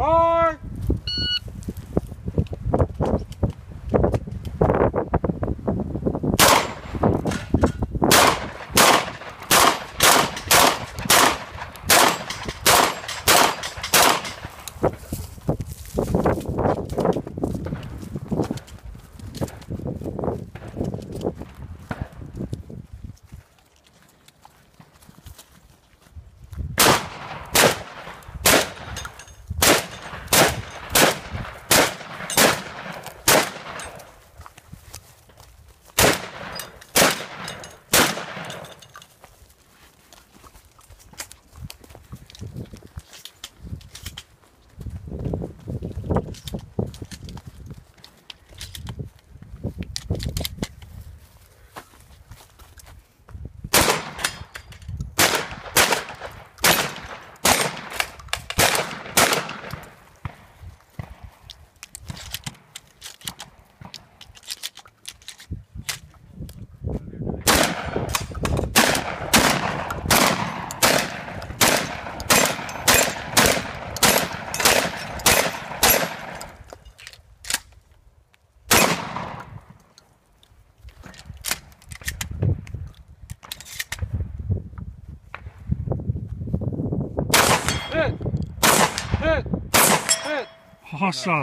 Bye. Hit. Hit. Hit. Awesome.